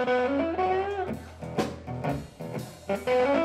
Thank you.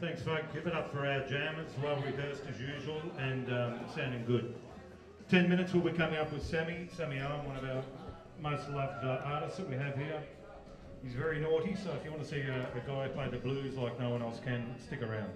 Thanks, folks. Give it up for our jam. jammers. Well rehearsed as usual and um, sounding good. Ten minutes, we'll be coming up with Sammy. Sammy Owen, one of our most loved uh, artists that we have here. He's very naughty, so if you want to see a, a guy play the blues like no one else can, stick around.